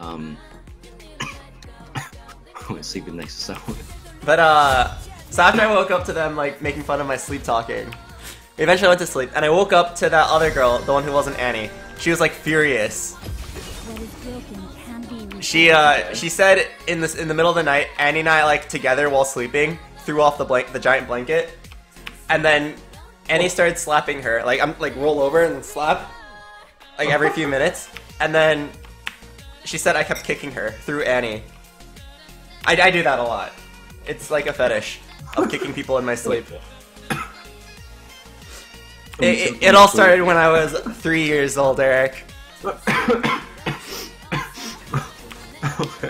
Um, I was sleeping next to someone. But uh, so after I woke up to them like making fun of my sleep talking, eventually went to sleep, and I woke up to that other girl, the one who wasn't Annie. She was like furious. She uh, she said in this in the middle of the night, Annie and I like together while sleeping, threw off the blank the giant blanket, and then Annie started slapping her. Like I'm like roll over and slap, like every few minutes, and then she said I kept kicking her through Annie. I, I do that a lot. It's like a fetish of kicking people in my sleep. It, it, it all started when I was three years old, Eric.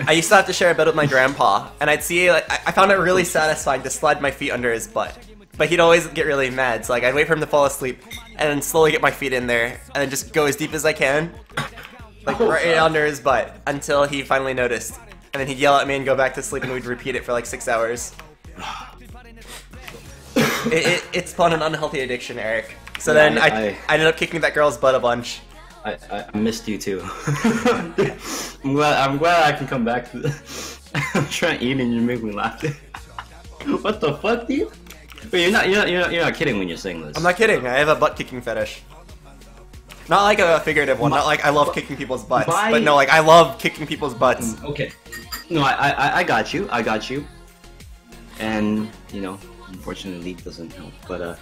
I used to have to share a bed with my grandpa, and I'd see like I I found it really satisfying to slide my feet under his butt. But he'd always get really mad, so like I'd wait for him to fall asleep, and then slowly get my feet in there, and then just go as deep as I can, like oh, right under his butt, until he finally noticed, and then he'd yell at me and go back to sleep, and we'd repeat it for like six hours. it, it, it's fun and unhealthy addiction, Eric. So Yeah, then I, I- I ended up kicking that girl's butt a bunch. I, I, I missed you too. I'm glad I'm glad I can come back to this. I'm trying to eat and you make me laugh. what the fuck, dude? Wait, you're not you're not, you're not, you're not kidding when you're saying this. I'm not kidding. I have a butt kicking fetish. Not like a figurative one. My- not like I love kicking people's butts. my- But no, like I love kicking people's butts. Okay. No, I, I I got you. I got you. And you know, unfortunately, doesn't help. But uh,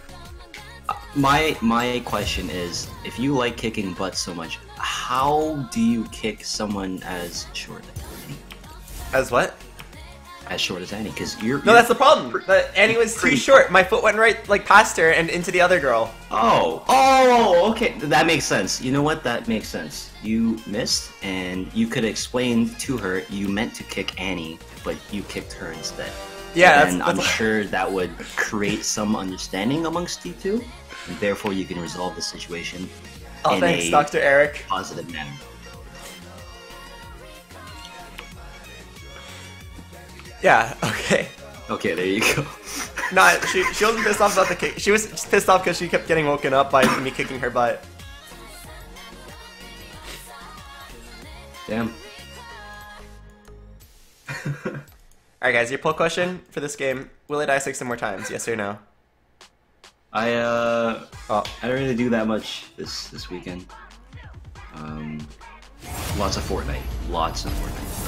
my my question is, if you like kicking butts so much, how do you kick someone as short As what? As short as Annie? Because you're No, that's the problem. But Annie was too short. My foot went right like past her and into the other girl. Oh, oh, okay. That makes sense. You know what? That makes sense. You missed, and you could explain to her you meant to kick Annie, but you kicked her instead. Yeah, and that's, I'm that's sure that would create some understanding amongst you two, and therefore you can resolve the situation Oh, in thanks, Dr. Eric. positive manner. Yeah, okay. Okay, there you go. Nah, she, she wasn't pissed off about the kick. She was just pissed off because she kept getting woken up by me kicking her butt. Damn. Alright, guys, your poll question for this game Will I die six more times? Yes or no? I uh, Oh, I don't really do that much this this weekend. Um, lots of Fortnite. Lots of Fortnite.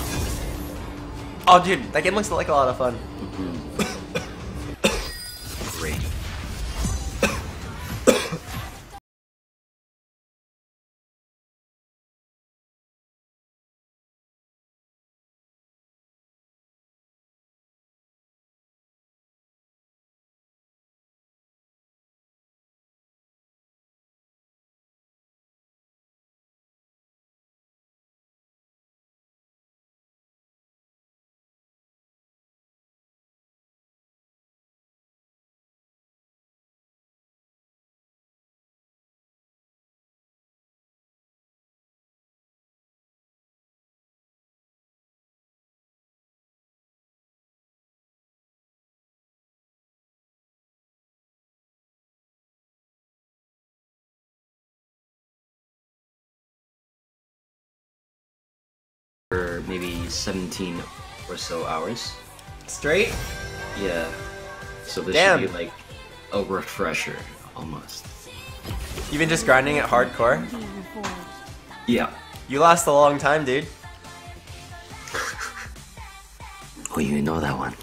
Oh dude, that game looks like a lot of fun. Mm-hmm. maybe 17 or so hours. Straight? Yeah. So this Damn. should be like a refresher, almost. You've been just grinding it hardcore? Yeah. You last a long time, dude. Oh, you know that one.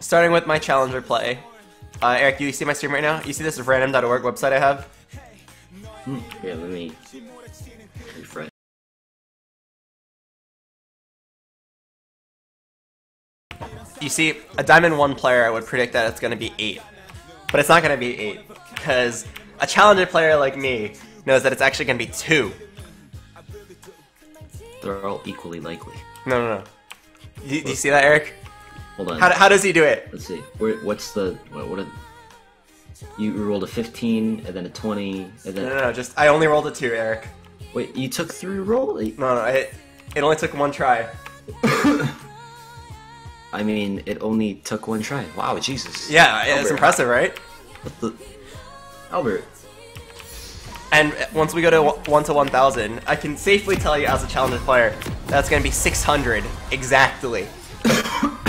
Starting with my challenger play. Uh, Eric, you see my stream right now? You see this random.org website I have? Hmm, Yeah, let me refresh. You see, a Diamond 1 player, I would predict that it's going to be 8. But it's not going to be 8, because a challenger player like me knows that it's actually going to be 2. They're all equally likely. No, no, no. Do, do you see that, Eric? Hold on. How, how does he do it? Let's see. Where, what's the what? what are, you rolled a 15 and then a 20 and then No, no, no, just, I only rolled a 2, Eric. wait. You took three roll? No, no, it, it only took one try. I mean, it only took one try. Wow, Jesus. Yeah, it's impressive, right? What the? Albert. And once we go to one- 1 to 1000, I can safely tell you as a challenger player, that's going to be 600 exactly.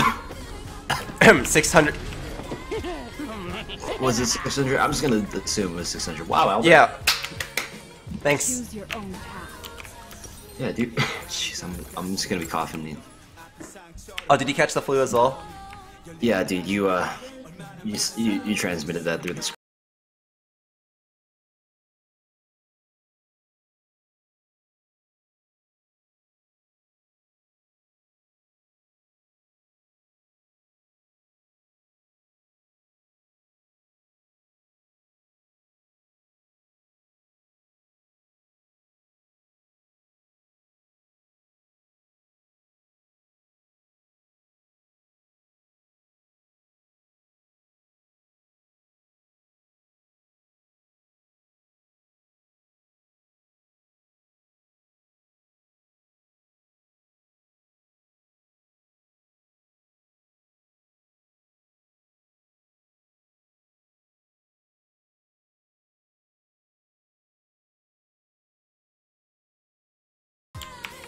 600. Was it 600? I'm just gonna assume it was 600. Wow, Albert. Yeah. Thanks. Your own. Yeah, dude. Jeez, I'm, I'm just gonna be coughing. dude. Oh, did you catch the flu as well? Yeah, dude, you uh, you you, you transmitted that through the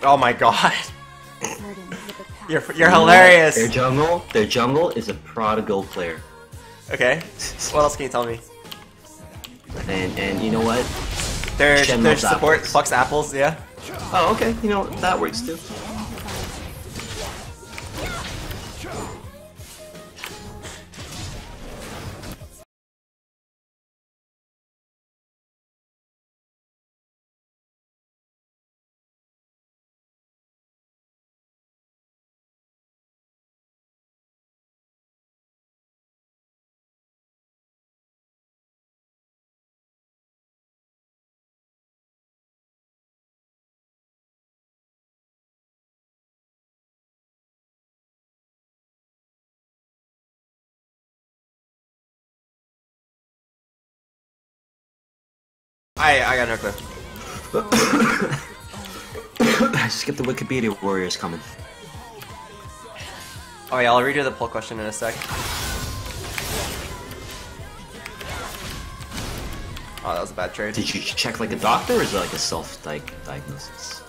Oh my god. Burdened with the past. You're, you're hilarious. Their jungle, their jungle is a prodigal player, Okay. What else can you tell me? and and you know what? Their, Shen their support apples. fucks apples, yeah? Oh, okay. You know that works too. I, I got no clue. Just get the Wikipedia warriors coming. Oh yeah, I'll redo the poll question in a sec. Oh, that was a bad trade. Did you check like a doctor, or is it like a self-diagnosis?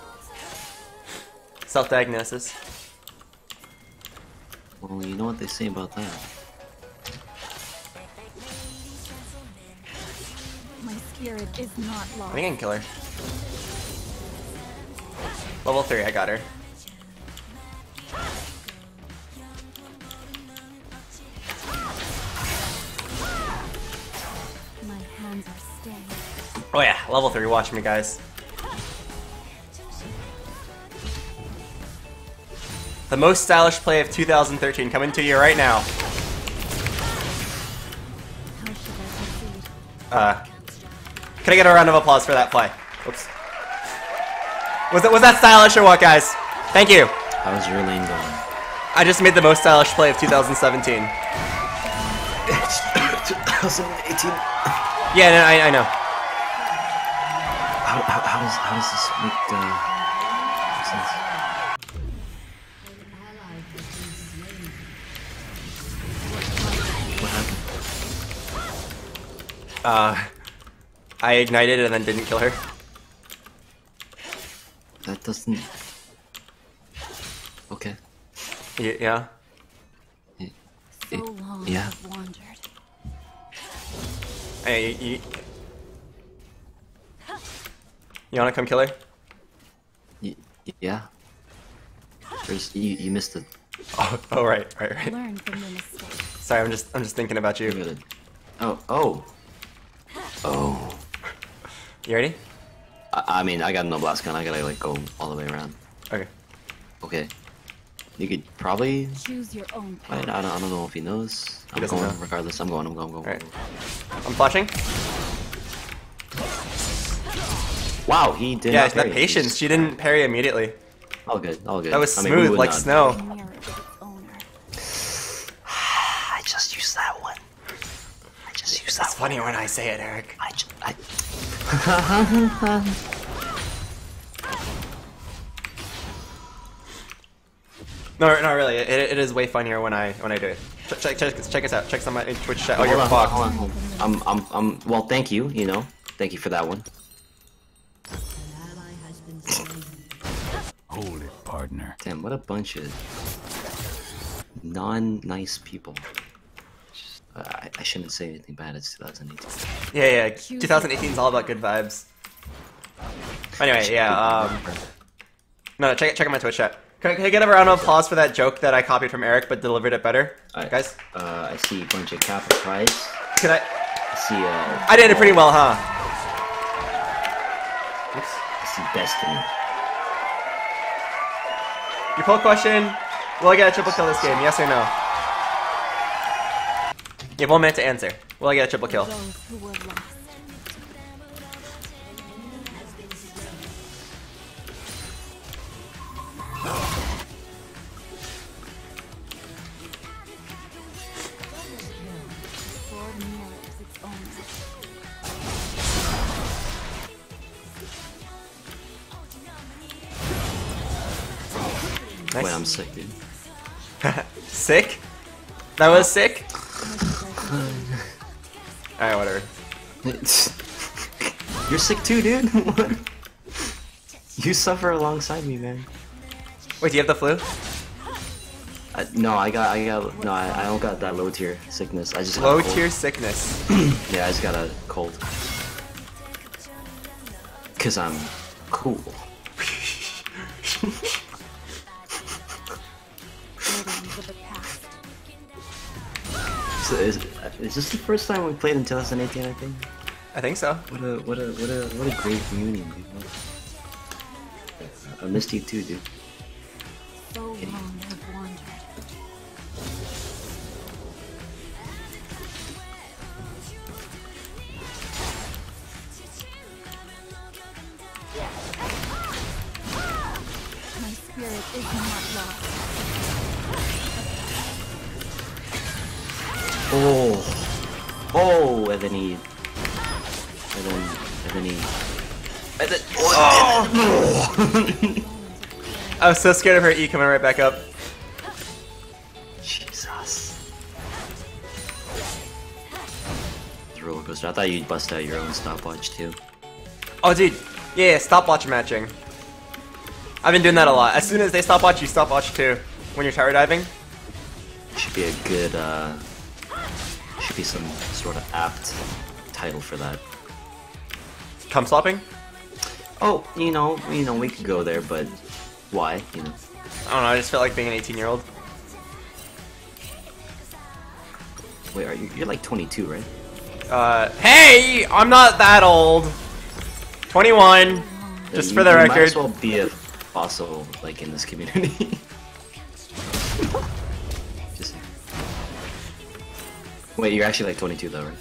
Self-diagnosis. Well, you know what they say about that. Spirit is not I think I can kill her. Level 3, I got her. My hands are staying. Oh yeah, level 3, watch me guys. The most stylish play of 2013 coming to you right now. How should I proceed? Uh, can I get a round of applause for that play? Oops. Was that was that stylish or what, guys? Thank you. How's your lane going? I just made the most stylish play of 2017. It's 2018. Yeah, no, I, I know. How, how, how does how does this make uh, sense? What happened? Uh, I ignited and then didn't kill her. That doesn't. Okay. Y- yeah. So It- long yeah. I've wandered. Hey, you, you, you wanna come kill her? Y- yeah. There's you, you missed it. Oh, oh right, right, right. Learn from your mistakes. Sorry, I'm just I'm just thinking about you. Oh, oh, oh. You ready? I, I mean, I got no blast cone. I gotta like go all the way around. Okay. Okay. You could probably. Choose your own I, I, don't, I don't know if he knows. I'm doesn't going know. regardless. I'm going. I'm going. I'm going. Alright. I'm flashing. Wow, he did. Yeah, not that parry. patience. She didn't parry immediately. All good. All good. That was I mean, smooth, like not- snow. The mirror of its. I just used that one. I just used that It's funny when I say it, Eric. I, ju- I No, not really. It, it is way funnier when I when I do it. Check check check, check us out. Check some of my Twitch chat. Oh, hold you're on, fucked. hold on, hold on. I'm, I'm, I'm. Well, thank you. You know, thank you for that one. Hold it, partner. Damn, what a bunch of non-nice people. I, I shouldn't say anything bad. It's 2018. Yeah, yeah. 2018 is all about good vibes. Anyway, yeah. Um, no, check check out my Twitch chat. Can, I- can I get a round of applause for that joke that I copied from Eric but delivered it better, Alright. guys? Uh, I see a bunch of Kappa Pride. Can I? I see. Uh, I did it pretty well, huh? Oops. I see Destiny. Your poll question: Will I get a triple kill this game? Yes or no? You have one minute to answer. Will I get a triple kill? Those who were lost. The sword mirrors its owner. Nice. Wait, I'm sick, dude. sick. That was sick. You're sick too, dude. What? you suffer alongside me, man. Wait, do you have the flu? I, no, I got, I got, no, I, I don't got that low tier sickness. I just Low tier sickness. Yeah, I just got a cold. Cause I'm cool. Burdens of the past. So is, is this the first time we played in 2018? I think. I think so. What a, what a, what a, what a great reunion, dude. I missed you too, dude. So long have wandered. My spirit is not lost. Oh, oh, and then he, and then, and then he, and oh, I was so scared of her E coming right back up. Jesus. It's a roller coaster. I thought you'd bust out your own stopwatch too. Oh, dude. Yeah, yeah, stopwatch matching. I've been doing that a lot. As soon as they stopwatch, you stopwatch too. When you're tower diving. Should be a good, uh, should be some sort of apt title for that. Come swapping? Oh, you know, you know, we could go there, but why? You know, I don't know, I just felt like being an 18 year old. wait, are you? You're like 22, right? Uh, hey! I'm not that old! 21! Just You- for the you record. might as well be a fossil, like in this community. Just. Wait, you're actually like 22 though, right?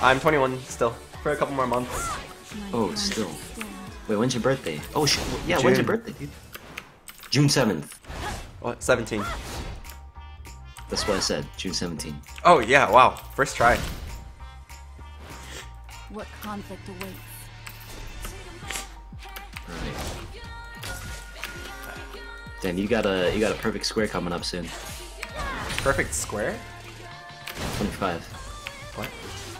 I'm 21 still. For a couple more months. My Oh, hands still. Wait, when's your birthday? Oh shit! Yeah, when's your birthday, dude? June 7th. What? 17. That's what I said. June 17th. Oh, yeah, wow. First try. What conflict awaits? Alright. Damn, you got a you got a perfect square coming up soon. Perfect square? 25.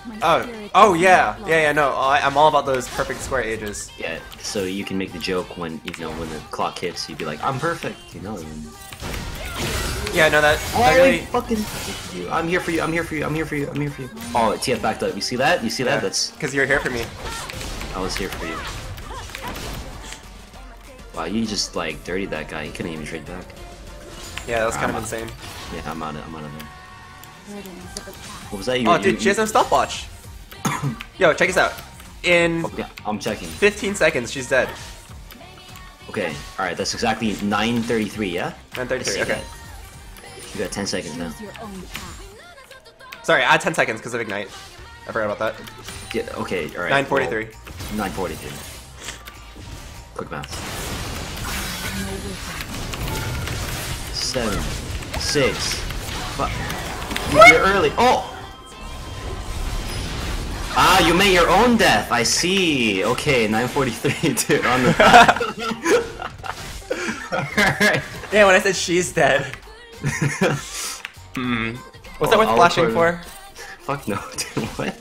What? My Oh, oh yeah, yeah, yeah. lost. No, I, I'm all about those perfect square ages. Yeah, so you can make the joke when you know when the clock hits, you'd be like, "I'm perfect," you know. Yeah, no, that, that I really. fucking, you. I'm here for you. I'm here for you. I'm here for you. I'm here for you. Oh, TF backed up. You see that? You see that? That's Because you're here for me. I was here for you. Wow, you just like dirtied that guy. He couldn't even trade back. Yeah, that was kind of insane. Yeah, I'm on it. I'm out of What was that? You, Oh, you- dude, she has you- no stopwatch. Yo, check this out. In oh, Okay, I'm checking. 15 seconds, she's dead. Okay, alright, that's exactly 9.33, yeah? 9:33, I okay. that. You got 10 seconds now. Choose your own path. Sorry, add 10 seconds because of Ignite. I forgot about that. Get, okay, alright. 943. well, 9.43. Quick math. No wisdom. Seven, six, five. You're early. Oh! Ah, you made your own death. I see. Okay, 943 too on the Alright. Yeah, when I said she's dead. hmm. What's that worth I'll flashing for? Fuck no, dude. What?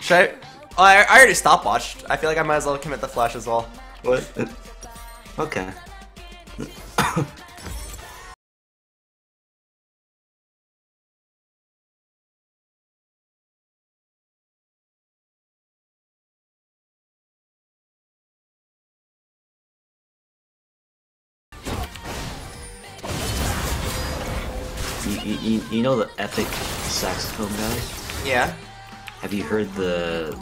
Should I? Oh, I, I already stopwatched. I feel like I might as well commit the flash as well. What? Okay. You, know the epic saxophone guy? Yeah. Have you heard the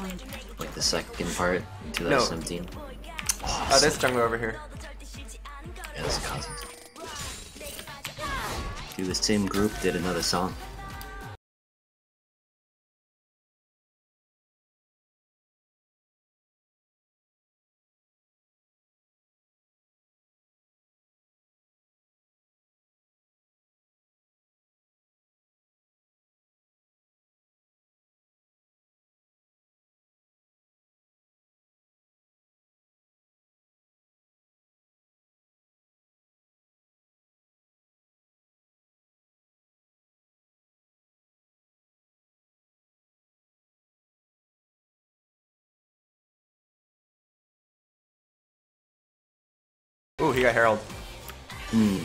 like the second part in 2017? Oh, there's jungle over here. Yeah, that's Cousins. Dude, the same group did another song. Ooh, he got Herald. Hmm.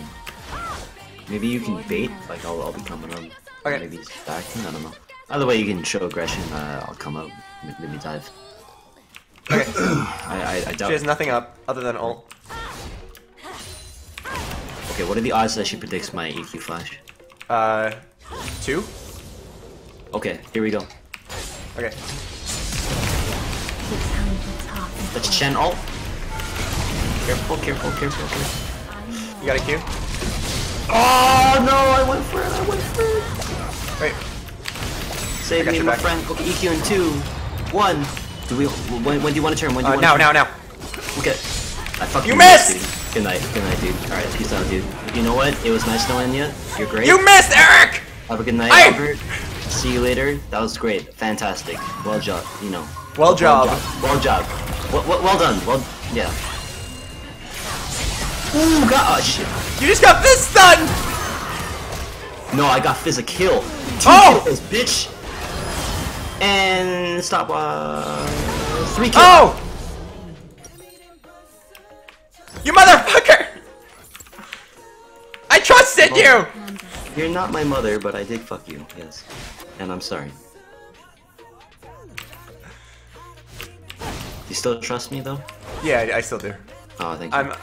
Maybe you can bait, like I'll, I'll be coming up. Okay. Maybe he's backing, I don't know. Either way, you can show aggression, uh, I'll come up, m- maybe dive. Okay. I, I, I doubt she has nothing up other than ult. Okay, what are the odds that she predicts my EQ flash? Uh, two. Okay, here we go. Okay. The time to talk is Let's over. Shen ult. Careful, careful, careful, careful. You got a Q. Oh no, I went for it, I went for it. Wait. Save me, my back. friend. Okay, EQ in two, one. Do we? When, when do you want to turn? When do you Uh, want now, to now, now. Okay. I fucking You missed! dude. Good night, good night, dude. Alright, peace out, dude. You know what? It was nice knowing you. You're great. You missed, Eric. Have a good night, I- Albert. See you later. That was great. Fantastic. Well job. You know. Well job. Well job. Well, well, well done. Well, yeah. Ooh, God, oh shit. You just got this stun. No, I got Fizz a kill. Two Oh! kills, bitch. And stop. Uh, three kills. Oh. You motherfucker. I trusted you. You're not my mother, but I did fuck you. Yes, and I'm sorry. You still trust me though? Yeah, I I still do. Oh, thank you. I'm.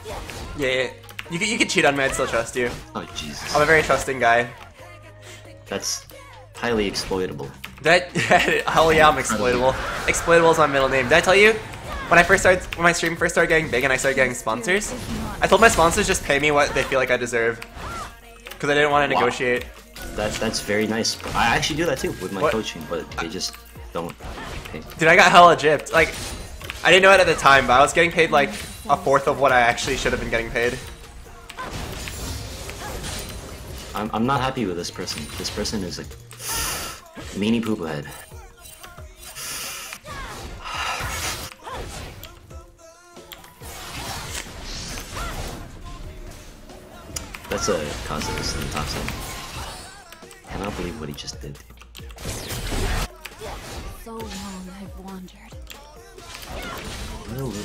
Yeah, yeah. You can, you can cheat on me. I'd still trust you. Oh Jesus. I'm a very trusting guy. That's highly exploitable. That hell yeah, I'm exploitable. Exploitable is my middle name. Did I tell you? When I first started, when my stream first started getting big and I started getting sponsors, I told my sponsors just pay me what they feel like I deserve, because I didn't want to Wow. negotiate. That that's very nice. I actually do that too with my What? coaching, but they just don't pay. Dude, I got hella gypped. Like, I didn't know it at the time, but I was getting paid like a fourth of what I actually should have been getting paid. I'm I'm not happy with this person. This person is a meanie poop head. That's a Cosmos in the top side. Cannot believe what he just did. So long I've wandered. A little.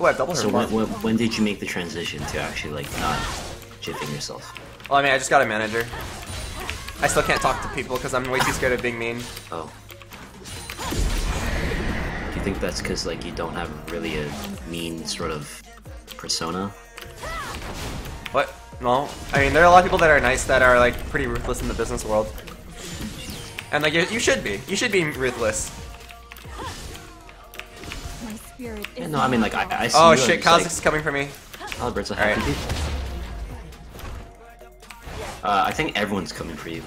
Oh, I have double. So when, when, when did you make the transition to actually like not jiffing yourself? Well, I mean, I just got a manager. I still can't talk to people because I'm way too scared of being mean. Oh. Do you think that's because like you don't have really a mean sort of persona. What? No. I mean, there are a lot of people that are nice that are like pretty ruthless in the business world. And like you, you should be. You should be ruthless. My spirit Yeah, is no, I mean like I, I see Oh you, shit, I'm Kha'Zix's coming for me. like, Albert's a Alright. happy people. Uh, I think everyone's coming for you.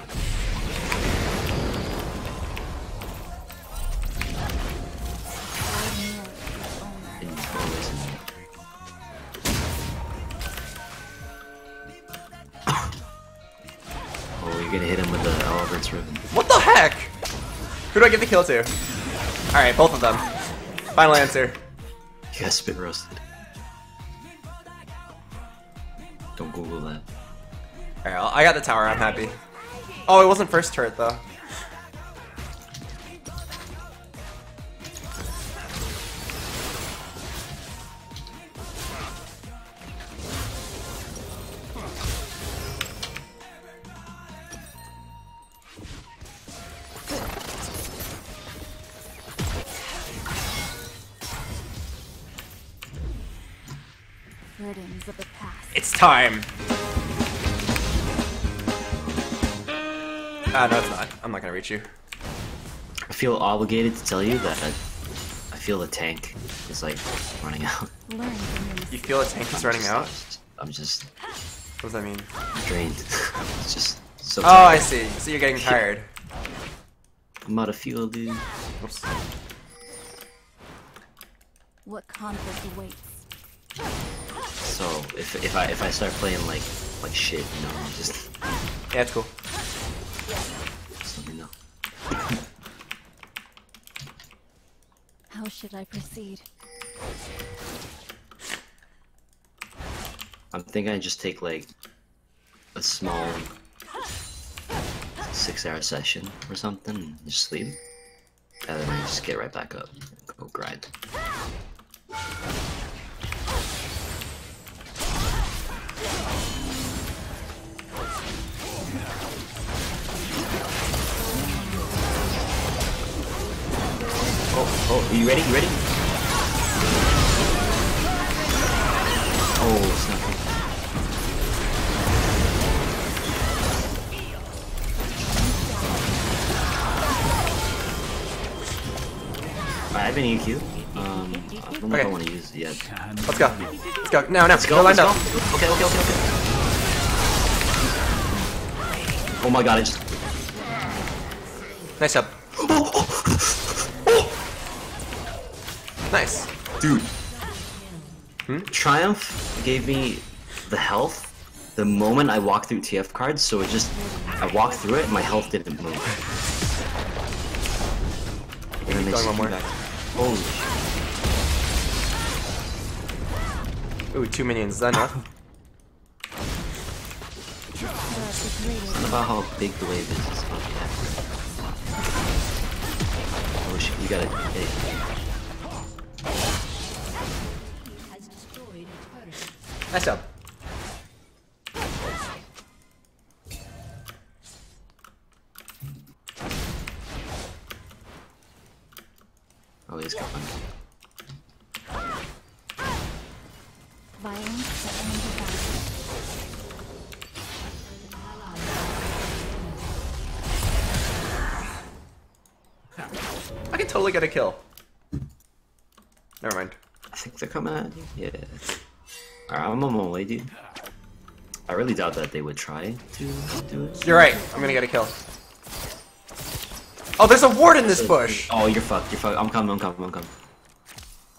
Gonna hit him with the Albert's ribbon. What the heck? Who do I give the kill to? Alright, both of them. Final answer. You got spit roasted. Don't Google that. Alright, I got the tower, I'm happy. Oh, it wasn't first turret though. Time. Ah, no, it's not. I'm not gonna reach you. I feel obligated to tell you that I, I feel the tank is like running out. Learn from your You feel a tank is running out? I'm just What does that mean? drained. it's just so. Oh, I tired. see. So you're getting tired. I'm out of fuel, dude. Oops. What conflict awaits? So if if I if I start playing like like shit, you know, just Yeah, it's cool. just let me know. How should I proceed? I'm thinking I just take like a small six hour session or something and just sleep. And then I just get right back up and go grind. Oh, are you ready? You ready? Oh, snap. I have an EQ. Um, I don't know if Okay. I want to use it yet. Let's go. Let's go. Now, now. Let's go, Go let's up. go. Okay, okay, okay, okay. Oh my god, I just... Nice job. Nice. Dude. Hmm? Triumph gave me the health the moment I walked through TF cards, so it just... I walked through it and my health didn't move. And then they going just one more. back. Holy shit. Ooh, two minions. Is that enough? The greatest about how big the wave is. It's about the Oh shit, you gotta. Hey. Nice job. Oh, he's coming. violence to end the battle. I can totally get a kill. Never mind. I think they're coming at you. Yeah. Alright, I'm on my way, dude. I really doubt that they would try to do it. You're right. I'm gonna get a kill. Oh, there's a ward in this oh, bush. Oh, you're fucked. You're fucked. I'm coming. I'm coming. I'm coming.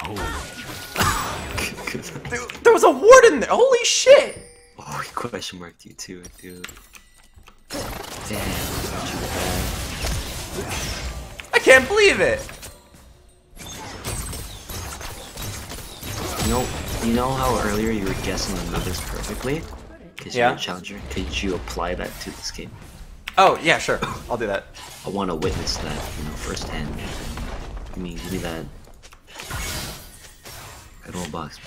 Dude, there was a ward in there. Holy shit. oh, he question marked you too, dude. Damn. I thought you were bad. I can't believe it. Know, you know how earlier you were guessing the numbers perfectly? Because Yeah. you're a challenger. Could you apply that to this game? Oh, yeah, sure. I'll do that. I want to witness that, you know, firsthand. I mean, give me that. Good old box.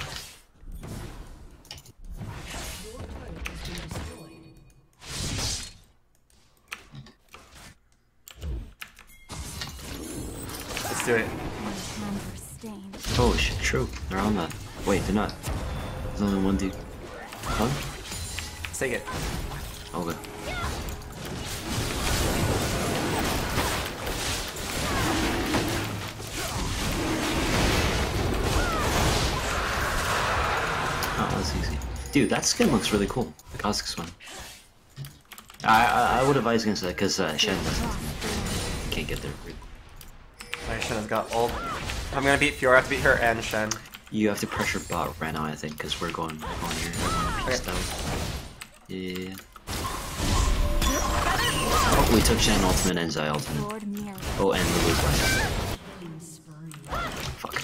Let's do it. My hand were Oh shit, true. They're on that. Wait, they're not. There's only one dude. Huh? Let's take it. Okay. Oh, that's easy. Dude, that skin looks really cool. The Kha'Zix one. I I, I would advise against that because uh, Shen doesn't. Can't get there. My Shen has got ult. I'm gonna beat Fiora, I have to beat her and Shen. You have to pressure bot right now, I think, because we're going on here. Everyone pieced. Yeah. Oh, we took Shen ultimate and Zai ultimate. Oh, and Lulu's left. Fuck.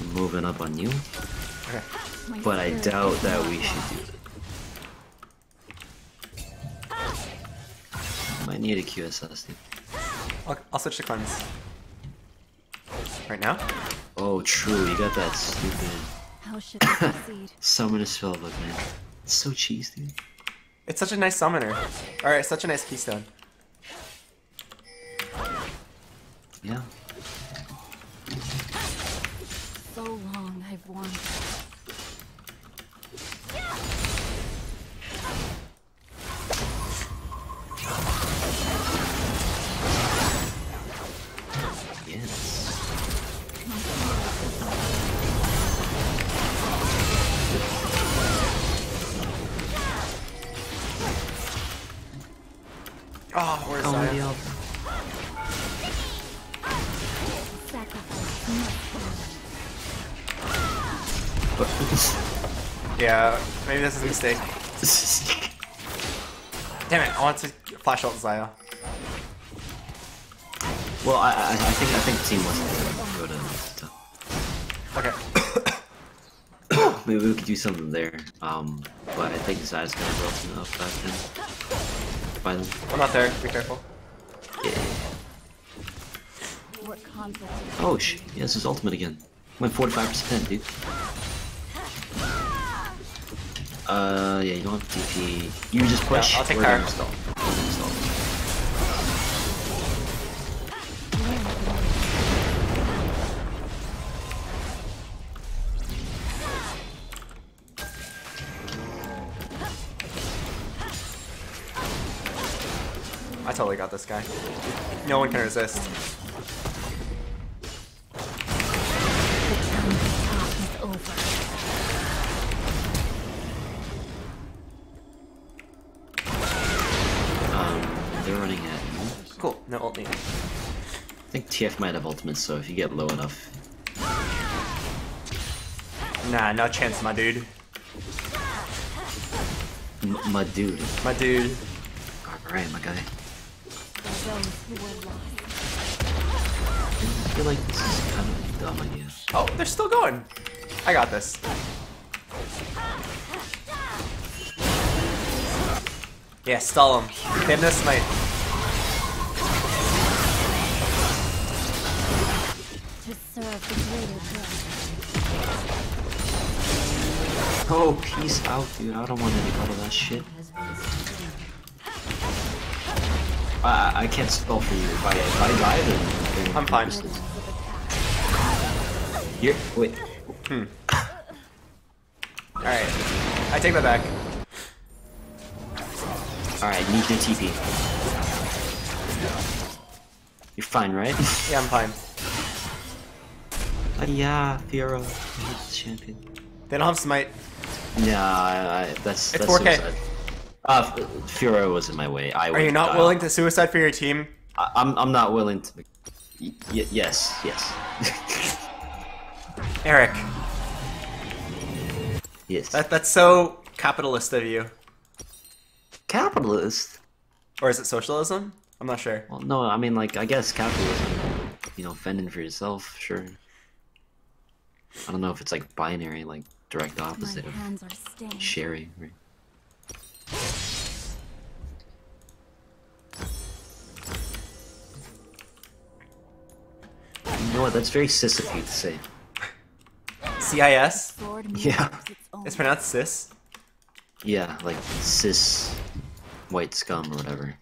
I'm moving up on you, Okay. But I doubt that we should do it. Might need a QSS, dude. I'll, I'll switch to cleanse. Right now? Oh, true, you got that stupid How should I proceed? summon a spellbook, man. It's so cheese, dude. It's such a nice summoner. Alright, such a nice keystone. Yeah. So long I've wandered. Oh, where's Oh, alpha. Yeah, maybe this is a mistake. Damn it, I want to flash ult Xayah. well, I, I, I think I think team wants to go to. Okay. Maybe we could do something there. Um, but I think Zai's gonna go ultimate up back then. Then. I'm not there, be careful. Yeah. Oh shit, he has his ultimate again. Went 45% dude. Uh, yeah, you don't have TP. You just push. I'll take power. Got this guy. No one can resist. The time to talk is over. Um, they're running at. Cool, no ult needed. I think TF might have ultimates, so if you get low enough. Nah, no chance, my dude. M- my dude. My dude. Alright, my guy. For those who were lost. I feel like this is kind of dumb idea. Oh, they're still going. I got this. Yeah, stall him. They have no smite. To serve the greater good. Oh, peace out, dude. I don't want any part of that shit. I, I- can't spell for you. If I, if I die, then... I'm fine. Rhythms of attack. You're, wait. Hmm. Alright. I take that back. Alright, need your TP. You're fine, right? Yeah, I'm fine. uh, yeah, Fiora. Champion. They don't have smite. Yeah, I, I, that's, It's that's 4K. suicide. Uh, F- Fiora was in my way. I Are you not willing to suicide for your team? I, I'm, I'm not willing to... Y- y- yes, yes. Eric, yes. that, that's so capitalist of you. Capitalist? Or is it socialism? I'm not sure. Well, no, I mean, like, I guess capitalism, you know, fending for yourself, sure. I don't know if it's like binary, like direct opposite of hands sharing, right? Know what? That's very cis of you to say. CIS? Yeah. its. Pronounced cis? Yeah, like cis white scum or whatever.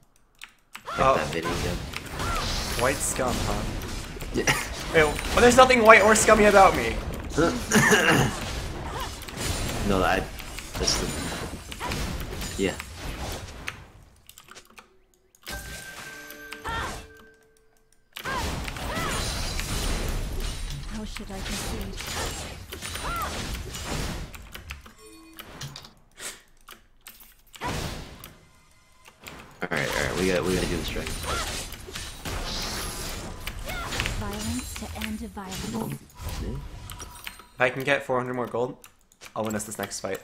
Like Oh. that video again. White scum, huh? Yeah. Wait, well, there's nothing white or scummy about me. no, I. That's the. Should I proceed? All right, all right. We got we gotta do this right. Violence to end violence. If I can get 400 more gold, I'll win us this next fight.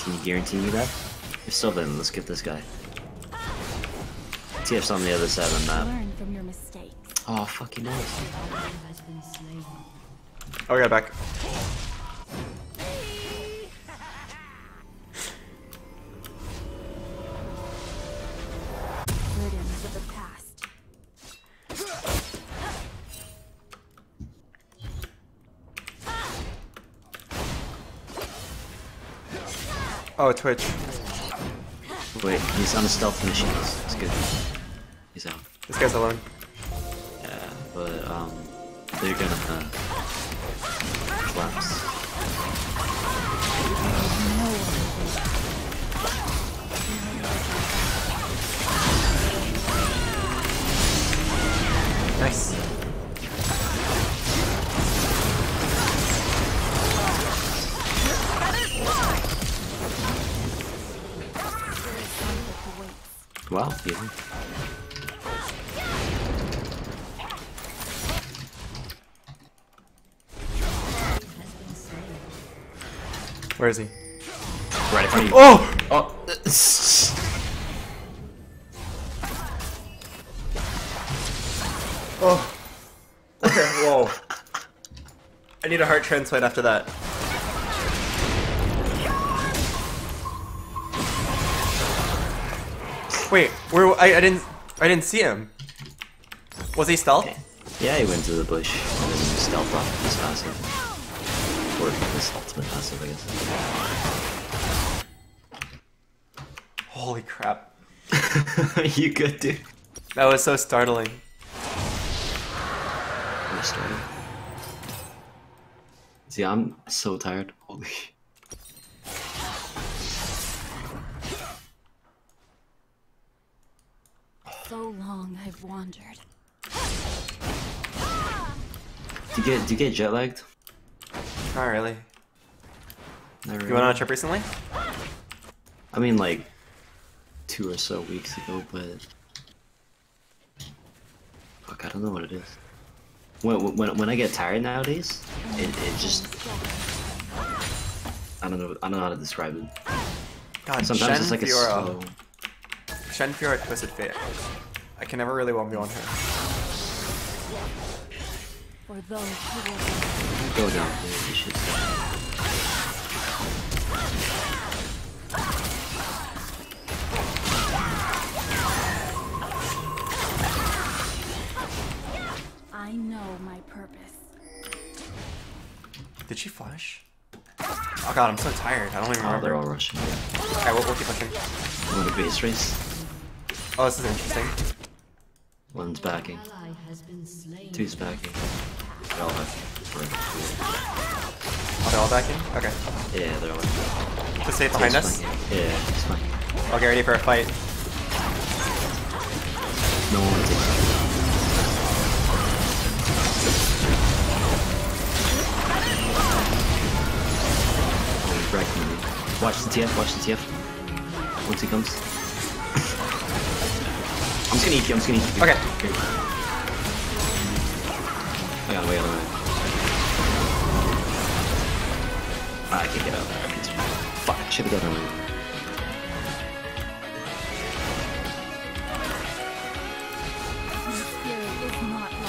Can you guarantee me that? If so, then let's get this guy. TF's on the other side of the map. Oh, fucking nice. Oh, we got back. Burdens of the past. Oh, Twitch. Wait, he's on a stealth mission. It's good. He's out. This guy's alone. Yeah, but um, they're gonna uh, collapse. No one will. Nice. Wow, yeah. Where is he? Right in front of you. Oh! Oh! Oh. Okay, whoa. I need a heart transplant after that. Wait, where? I, I didn't. I didn't see him. Was he stealth? Yeah, he went to the bush and then he stealth off his passive. Or his ultimate passive, I guess. Holy crap! you good, dude? That was so startling. We're. See, I'm so tired. Holy. So long I've wandered. Do you get do you get jet lagged? Not really. Not You went on a trip recently? I mean, like two or so weeks ago, but fuck, I don't know what it is. When when when I get tired nowadays, it, it just I don't know I don't know how to describe it. God, Sometimes Shen it's like a Fiora. slow. Shen Fiora Twisted Fate. I can never really 1v1 her. For those who will Go down, dude. You should. I know my purpose. Did she flash? Oh god, I'm so tired. I don't even Oh, they're all rushing. Okay, we'll, we'll keep looking. Want a base race? Oh, this is interesting. One's backing. ally has been slain. Two's backing. They're all backing. Oh, they're all backing? Okay. Yeah, they're all backing. Just stay behind us. Yeah, it's fine. I'll get ready for a fight. No one takes Wrecking me. Watch the TF, watch the TF. Once he comes. I'm just gonna eat you, I'm just gonna eat you. Okay. Here. I can't get out. Fuck, I should've not lost.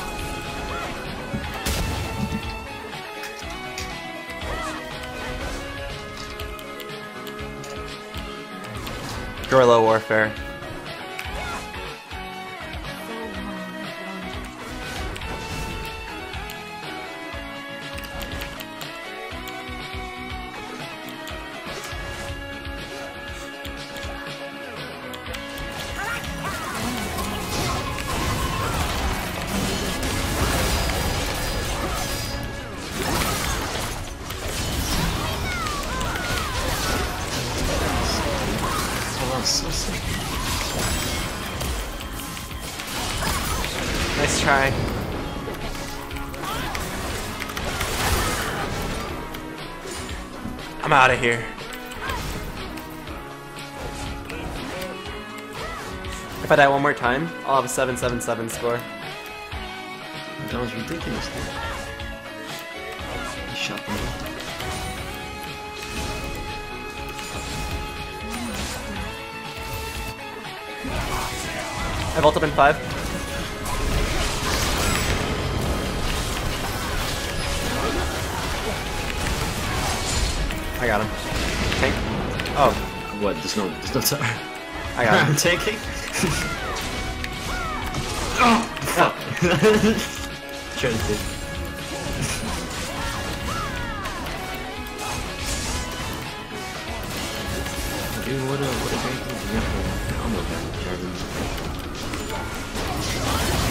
Guerrilla warfare. out of here. If I die one more time, I'll have a 777 score. That was ridiculous, dude. He shot me. I vault up in 5. There's no, there's no time. I got I'm taking. oh, fuck. Trying to. Dude, what a what a great example of combo damage.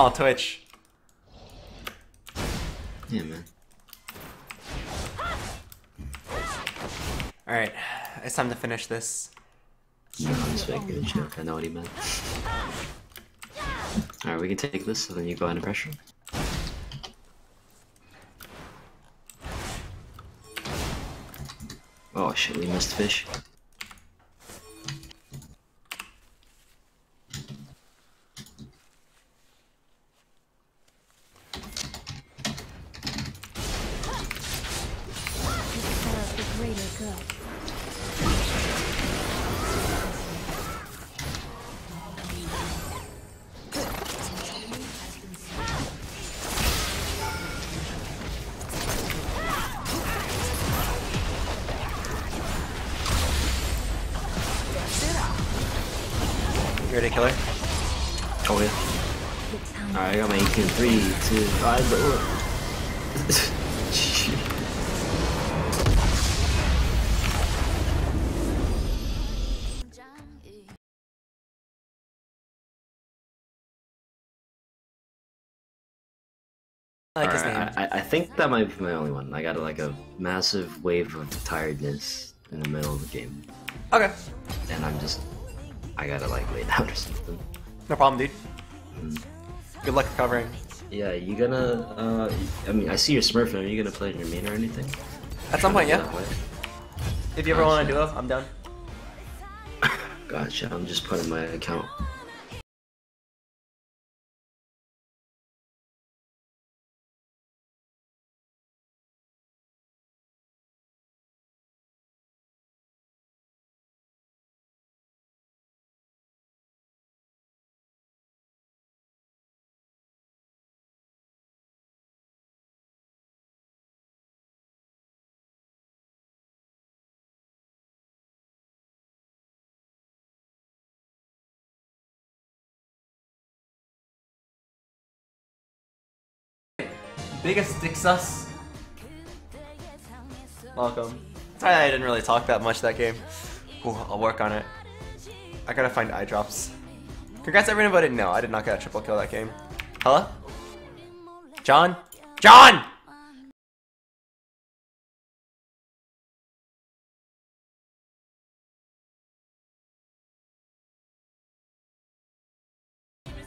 Oh Twitch. Yeah, man. Alright, it's time to finish this. No, I'm just making a joke. I know what he meant. Alright, we can take this, so then you go under pressure. Oh shit, we missed fish. Think that might be my only one. I got like a massive wave of tiredness in the middle of the game, Okay. and I'm just, I gotta like lay down or something. No problem, dude. Good luck recovering. Yeah, you gonna? Uh, I mean, I see your Smurf. Are you gonna play in your main or anything? At some point, yeah. If you ever want to do it, I'm down. Gotcha. I'm just putting my account. Biggest dick sus. Welcome. Sorry I didn't really talk that much that game. Ooh, I'll work on it. I gotta find eye drops. Congrats everyone voted no. I did not get a triple kill that game. Hello? John? John!